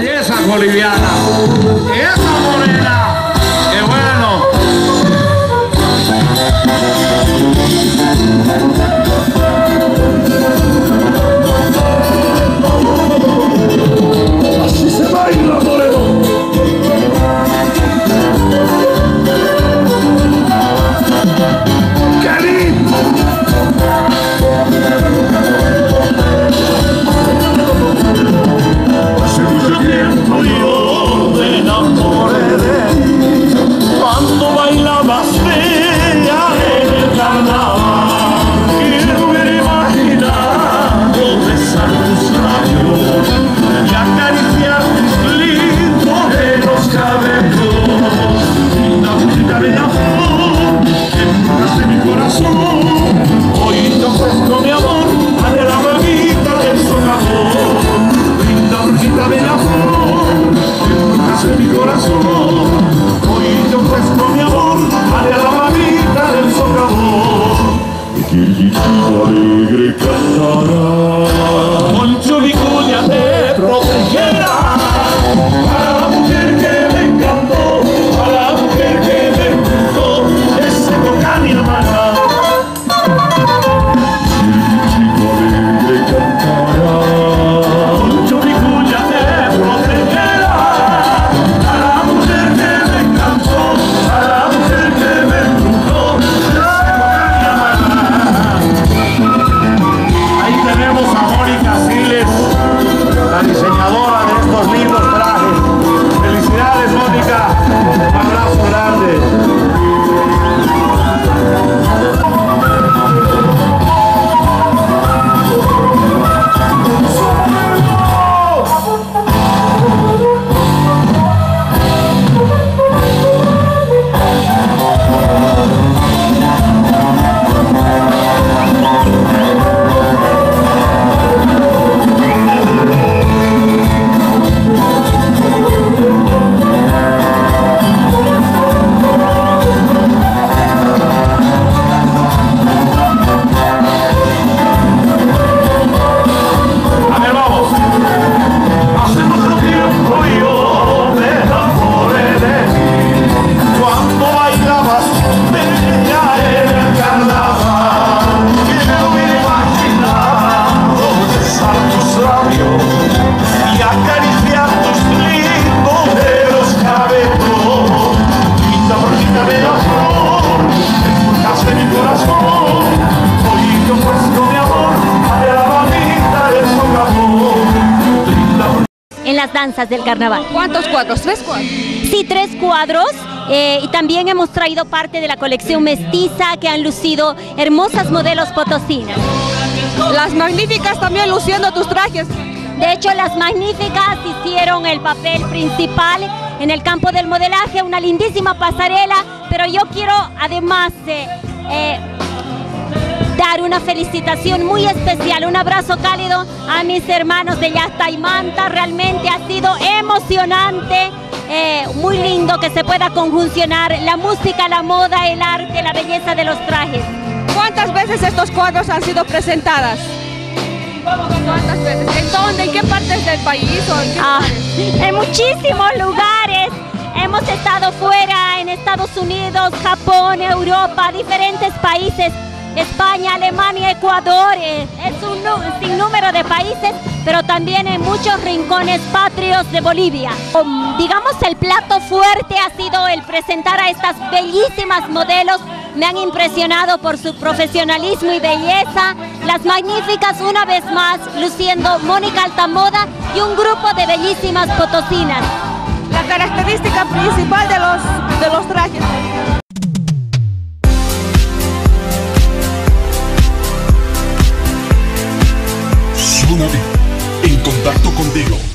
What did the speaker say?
belleza boliviana. Y que el chiquito alegre cantará en las danzas del carnaval. ¿Cuántos cuadros? ¿Tres cuadros? Sí, tres cuadros eh, y también hemos traído parte de la colección mestiza que han lucido hermosas modelos potosinas. Las magníficas también luciendo tus trajes. De hecho, las magníficas hicieron el papel principal en el campo del modelaje, una lindísima pasarela, pero yo quiero además eh, eh, una felicitación muy especial, un abrazo cálido a mis hermanos de Yasta y Manta, realmente ha sido emocionante. eh, muy lindo que se pueda conjuncionar la música, la moda, el arte, la belleza de los trajes. ¿Cuántas veces estos cuadros han sido presentadas? ¿Cuántas veces? ¿En dónde? ¿En qué partes del país? O en qué Ah, en muchísimos lugares. Hemos estado fuera en Estados Unidos, Japón, Europa, diferentes países, España, Alemania, Ecuador. eh, Es un sinnúmero de países, pero también en muchos rincones patrios de Bolivia. Um, digamos, el plato fuerte ha sido el presentar a estas bellísimas modelos. Me han impresionado por su profesionalismo y belleza. Las magníficas, una vez más, luciendo Mónica Altamoda y un grupo de bellísimas potosinas. La característica principal de los, de los trajes. Contacto contigo.